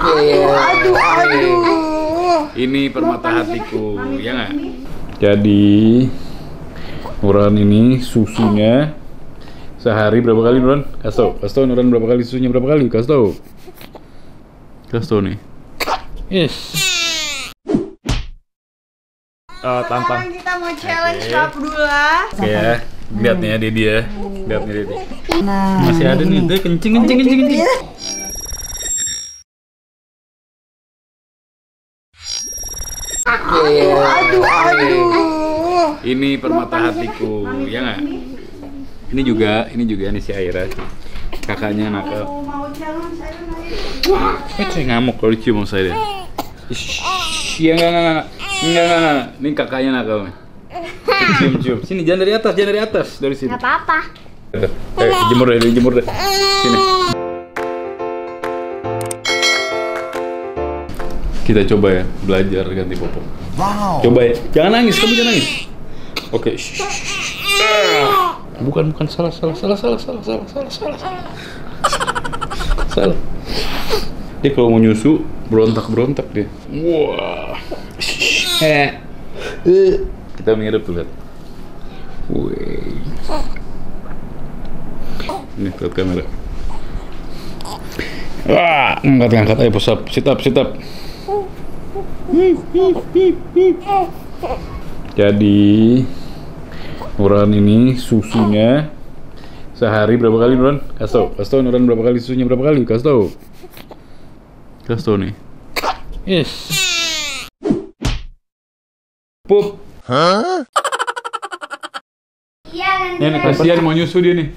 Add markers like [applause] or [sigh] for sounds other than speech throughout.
Aduh, aduh, aduh. Ini permata hatiku, ya nggak? Jadi Nuran ini susunya sehari berapa kali Nuran? Kasih tau, kasih tau Nuran berapa kali susunya berapa kali? Kasih tau. Kasih tau nih. Yes. Eh, tampang. Kita mau challenge Kak Abdullah. Oke ya, lihat nih ya Dedi ya. Lihat nih Dedi. Nah, Masih ada nih, tuh kencing kencing kencing kencing. Aduh, aduh, aduh. Ini permata hatiku, ya nggak? Ini juga, ini juga nih si Aira. Kakaknya nakal. Mau challenge ayo Eh, saya ngamuk kalau dicium sama saya. Shhh, ya enggak, enggak, enggak, enggak, enggak, enggak. Ini kakaknya nakal. Cium, cium. Sini, jangan dari atas, jangan dari atas, dari sini. Gak apa-apa. Eh, jemur deh, jemur deh. Sini. Kita coba ya, belajar ganti popok. Wow. Coba ya. Jangan nangis, kamu jangan nangis. Oke. Ah. Bukan, bukan salah, salah, salah, salah, salah, salah, salah, salah, salah. Salah. Dia kalau mau nyusu berontak-berontak dia. Wah. Eh. Kita menghidap tuh lihat. Wih. Ini lihat kamera. Wah, angkat angkat ayo push up, sit up, sit up. Jadi Nuran ini susunya sehari berapa kali Nuran? Kasih tau, kasih tau Nuran berapa kali susunya berapa kali? Kasih tau. Kasih tau nih. Yes. Pup. Iya kan. Ini kasihan mau nyusu dia nih.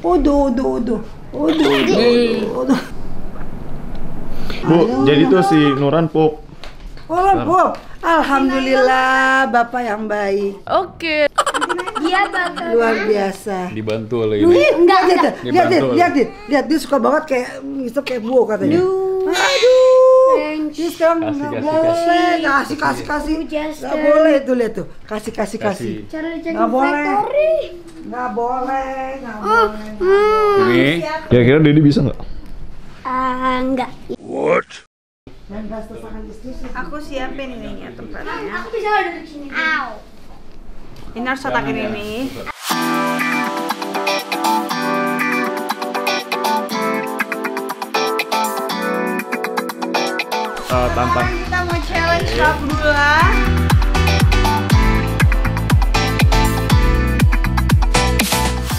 Uduh, uduh, uduh. Uduh, uduh, uduh. Bu, jadi tuh si Nuran pup. Oh, Bob. Alhamdulillah, Bapak yang baik. Dia bakal. Luar biasa. Dibantu oleh ini. enggak, lihat, lihat, lihat, lihat, lihat, lihat, dia suka banget kayak ngisep kayak buo katanya. Aduh, dia sekarang nggak boleh, kasih, kasih, kasih, nggak boleh tuh lihat tuh, kasih, kasih, kasih, nggak boleh, nggak boleh, nggak Oh, boleh. hmm. Ini Kira-kira Dedi bisa nggak? Ah, enggak. Istri Aku siapin ini ya tempatnya. Aku bisa duduk sini. Ow. Ini harus otakin ini. Eh. Sekarang kita mau challenge Kak Abdullah.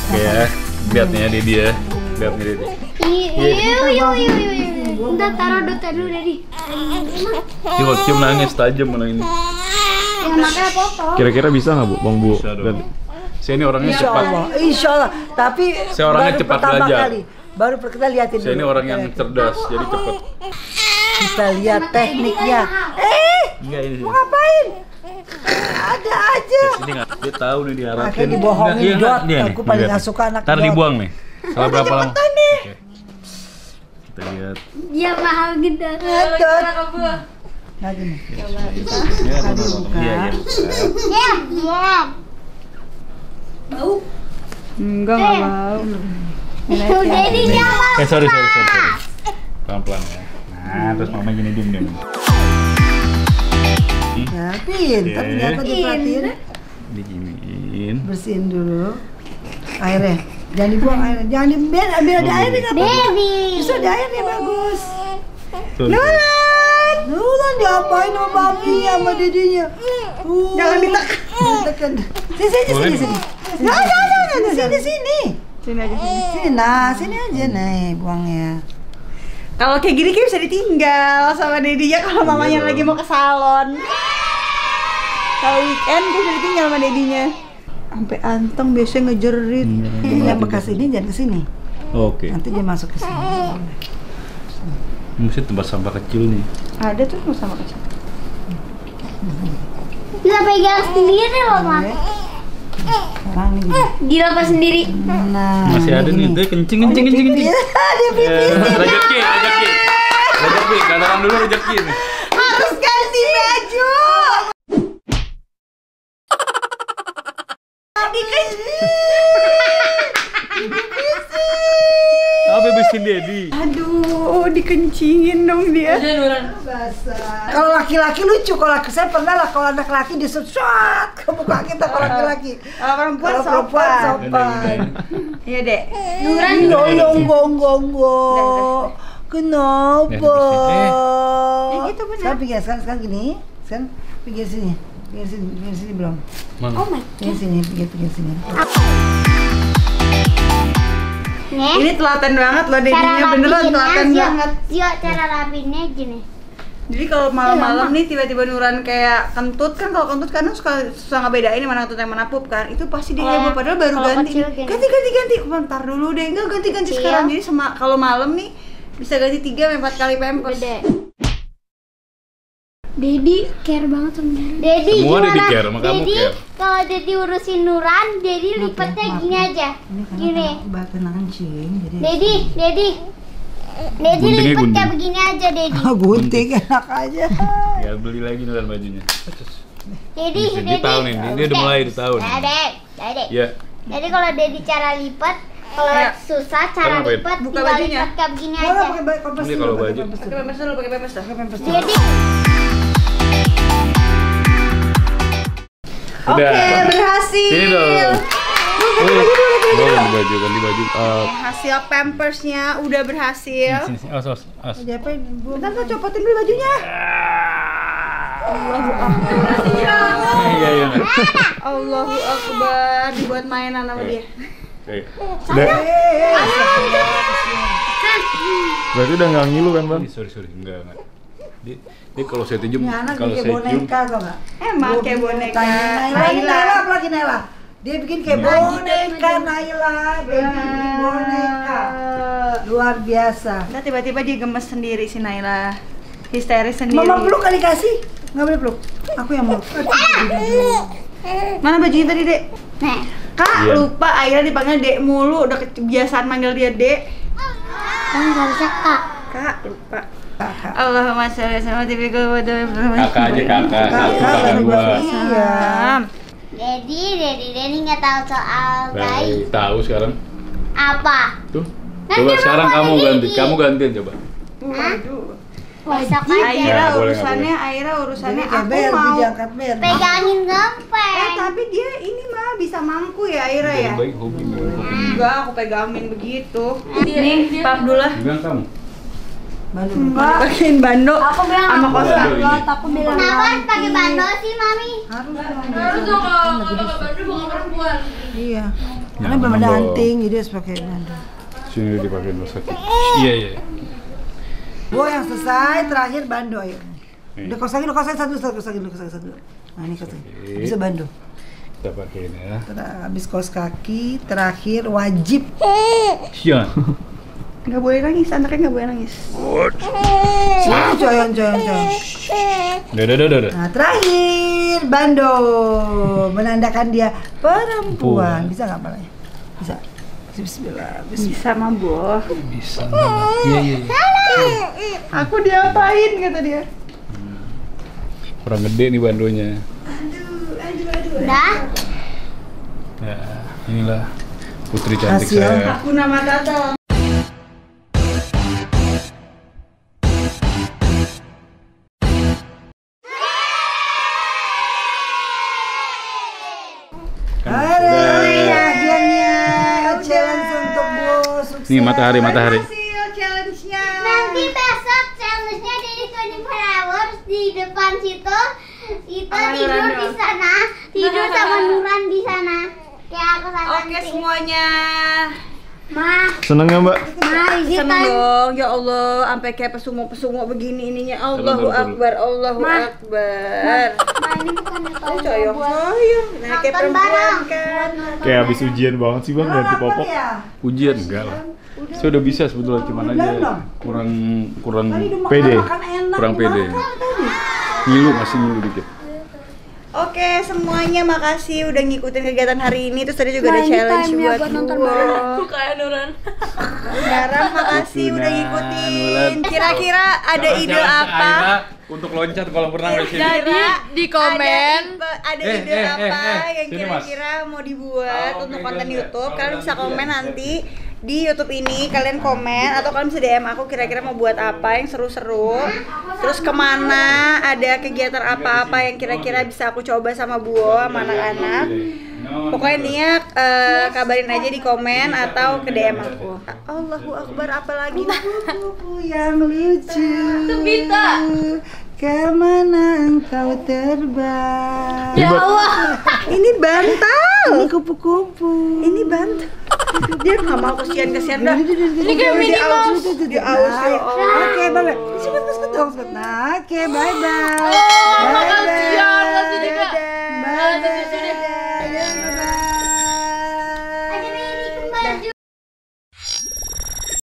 Oke ya, lihat nih ya Dedi ya. Lihat nih Dedi. Iya, iya, iya, iya, iya. Udah taruh dulu, taruh dulu, Daddy. Dia kalau cium nangis tajam mana ini. Ya, makanya potong. Kira-kira bisa nggak bu, bang bu? Saya ini orangnya Insya cepat. Allah, Insya Allah. Tapi Saya orangnya baru cepat pertama belajar. kali, baru kita liatin Saya ini dulu. orang yang cerdas, jadi cepet. Kita lihat tekniknya. Eh, Enggak ini. mau ngapain? Ada aja. Ini nggak, dia tahu nih diharapin. Makanya dibohongin, Dot. Aku paling nggak suka anak Ntar dibuang nih. Salah berapa lama? kita lihat. Iya mahal gitu. Lagi nih. Coba. Tadi buka iya iya, iya. iya, iya. bau. Enggak eh. enggak bau. Udah ini nyala eh sorry sorry sorry, pelan pelan ya. Nah terus mama gini diem diem. Nah, pintar ternyata diperhatiin. Diginiin. Bersihin dulu airnya. Jangan dibuang airnya. Jangan di biar, biar ada airnya nggak apa-apa. Baby. Bisa ada airnya bagus. Tuh, tuh. Nulan, Nulan diapain sama babinya sama dedinya? Uh, Jangan ditekan. Ditekan. Sini, sini, sini, sini. Nah, nah, nah, sini, sini. Sini aja sini. Sini, nah, sini aja nih buangnya. Kalau kayak gini kayak bisa ditinggal sama dedinya kalau mamanya dong. lagi mau ke salon. Kalau weekend bisa ditinggal sama dedinya. Sampai anteng biasanya ngejerit. Ini yang bekas ini jangan ke sini. Oke. Nanti dia masuk ke sini. Mesti tempat sampah kecil nih. Ada tuh sama kecil. Bisa pegang sendiri loh, Ma. Sekarang ini gini. Dilepas sendiri. Nah, Masih ada nih, tuh kencing kencing kencing kencing. Iya, [laughs] dia pipis. Ya, Rezeki, rezeki. Rezeki, katakan dulu rezeki nih. Harus ganti baju. Dedi? Aduh, dikencingin dong dia. Kalau laki-laki lucu, kalau laki saya pernah lah kalau anak laki disusut ke muka kita kalau laki-laki. Kalau perempuan sopan. sopan. Iya dek. Nuran Goyong gong gong gong. Kenapa? Eh, gitu benar. Sekarang pinggir, sekarang, sekarang gini. Sekarang pinggir sini. Pinggir sini, pinggir sini belum. Mana? Oh my Pinggir sini, pinggir, pinggir sini. Nih. Ini telaten banget loh dedinya beneran telaten Zio. banget. Zio, cara rapiinnya gini. Jadi kalau malam-malam nih tiba-tiba Nuran kayak kentut kan kalau kentut kadang suka susah ngebedain mana kentut yang mana pup kan. Itu pasti dia heboh padahal baru ganti. Ganti ganti ganti. Bentar dulu deh. Enggak ganti ganti Kecil. sekarang. Jadi sema kalau malam nih bisa ganti 3 sampai 4 kali pampers. Gede. Dedi care banget sama Nuran. Dedi Semua? Dedi care, sama kamu Dedi care. kalau Dedi urusin Nuran, Dedi lipatnya gini aja. Ini karena Gini. kencing, jadi. Dedi, Dedi. Dedi Guntingnya lipat gunting. kayak begini aja, Dedi. Ah, gunting enak aja. Ya beli lagi Nuran bajunya. Dedi, Dedi. tahu nih, dia- dia udah mulai, dia tahu nih. Dedek, dedek. Ya. Jadi kalau Dedi cara lipat, kalau Ya. susah cara lipat Buka tinggal bajunya. lipat kayak begini Kalau aja. Ini kalau pakai baju. Pakai dulu, pakai dah. Pakai dulu. Oke, Udah. berhasil. Sini dong. Wih, oh, ganti baju, ganti baju. Uh, Oke, hasil pampersnya udah berhasil. sini, sini, awas, awas, awas. Jadi apa Bentar, Pak, copotin dulu bajunya. Iya, iya. Allahu Akbar, dibuat mainan sama dia. Oke. Udah, berarti udah nggak ngilu kan bang? Sorry, sorry, enggak, enggak. Dia, dia kalau saya tunjuk, Ini anak kalau bikin saya boneka tau gak? Emang kayak boneka. Naila, Naila. Naila, apalagi Naila? Dia bikin kayak boneka Naila, dia bikin boneka. Luar biasa. Nah, tiba-tiba dia gemes sendiri si Naila. Histeris sendiri. Mama peluk kali kasih? Nggak boleh peluk. Aku yang meluk. Mana bajunya tadi, Dek? nih. Kak, Iya. lupa Aira dipanggil Dek mulu, udah kebiasaan manggil dia Dek. Kan harusnya kak. Kak, lupa. Kakak. Allahumma sholli ala tipikal wa kakak aja kakak, satu Kakak, baru. Iya. Dedi, Dedi, Dedi nggak tahu soal bayi. Baik, tahu sekarang. Apa? Tuh. Nah, Coba sekarang kamu ganti, kamu gantian coba. Besok Aira. Ya, urusannya, Aira urusannya aku mau. Pegangin Eh, gempeng. tapi dia ini mah bisa mampu ya Aira ya? Baik hobi, hobi. Enggak, aku pegangin begitu. Nih, Pak Abdullah. Bilang kamu. Bandung. Pakein bando Aku bilang sama aku kosan. Bando ini. Aku bilang Kenapa harus pakai bando sih, Mami? Harus dong. Iya. Karena Jangan belum ada anting, jadi harus pakai bandung. Sini dipakai mas kaki. Iya, iya. Gua yang selesai, terakhir bando ayo. Udah kosongin, udah kosongin satu, satu, kosongin dulu, kosongin satu. Nah ini kosongin. Oke. Bisa bando. Kita pakein ya. Ter- Habis kos kaki, terakhir wajib. Iya. Nggak boleh nangis, anaknya nggak boleh nangis. Sini coyong, coyong, coyong. Udah, udah, udah, udah. Nah terakhir bando menandakan dia perempuan. Bisa nggak palanya? Bisa. Bismillah. Bismillah. Bisa mah, Boh. Bisa. Iya, iya, iya. Aku diapain kata dia. Kurang gede nih bandonya. Udah? Ya, inilah putri cantik Hasil. saya. Aku nama Tata. Nih matahari, matahari. Hasil challenge-nya. Nanti besok challenge-nya dari 24 hours di depan situ. Kita tidur Nuran di sana, tidur sama [laughs] Nuran di sana. Kayak aku sama Oke Nanti. semuanya. Ma, Seneng nggak mbak? ma, Seneng dong, ya Allah, sampai kayak pesungu-pesungu begini ininya. Allahu. Akbar, Allahu Ma. Akbar. Ma, ini bukan tahu Coyong, buat coyong. Nah, kayak perempuan kan. Kayak habis ujian banget sih bang ganti popok. ya? Ujian enggak lah. Saya udah bisa sebetulnya cuman aja kurang kurang Pede. Kurang pede. ngilu masih ngilu dikit. Oke, semuanya makasih udah ngikutin kegiatan hari ini. Terus tadi juga Nah, ada challenge buat, buat nonton bareng. Kayak Nuran. Garam makasih udah ngikutin. Kira-kira ada ide Challenge apa? Untuk loncat kolam renang di sini. Jadi di komen ada, ada Eh, ide eh, eh, apa eh, yang sini, Mas. kira-kira mau dibuat Oh, untuk konten. YouTube Oh, kalian bisa ya, komen nanti. Di YouTube ini kalian komen atau kalian bisa DM aku kira-kira mau buat apa yang seru-seru terus ke mana ada kegiatan apa-apa yang kira-kira bisa aku coba sama Buo sama anak-anak pokoknya Nia eh, kabarin aja di komen atau ke DM aku Allahu Akbar apalagi Kupu yang lucu. Tebita. Ke mana engkau terbang? Ya Allah ini bantal Ini kupu-kupu. ini bantal dia nggak mau kesian kesian dah. Ini kayak Minnie Mouse di aus. oke bye sebut mas dong sebut nah oke bye bye. Bye bye bye. Bye